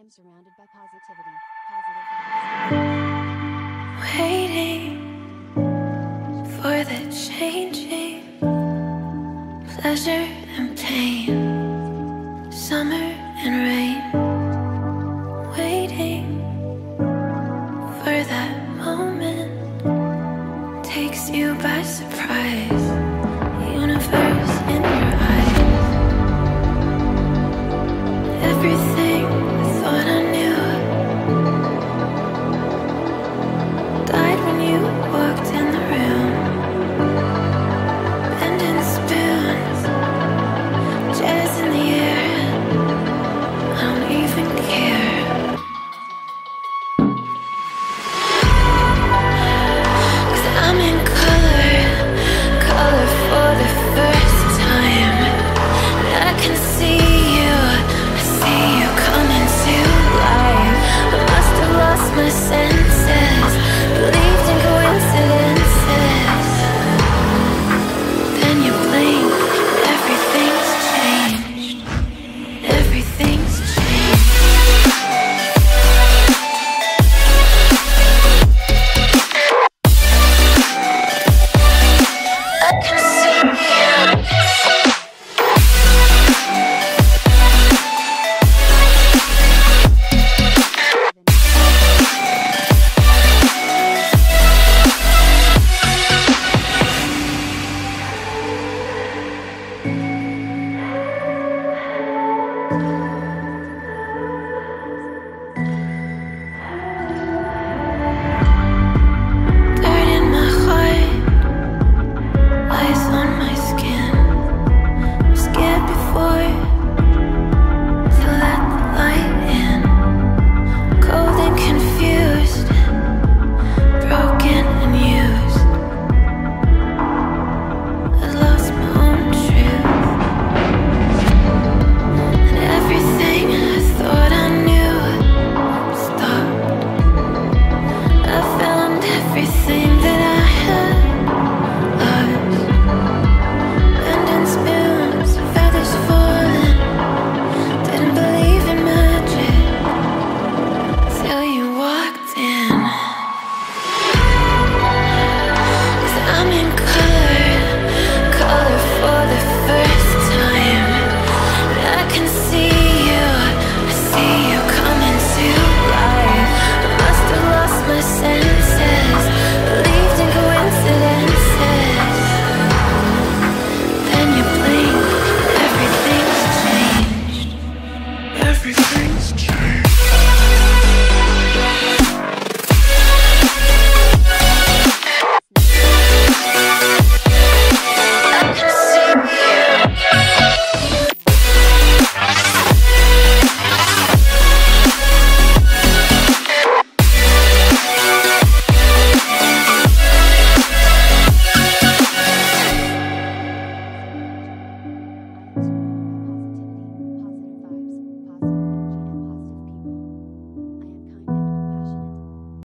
am surrounded by positivity, Waiting for the changing pleasure and pain, summer and rain. Waiting for that moment takes you by surprise.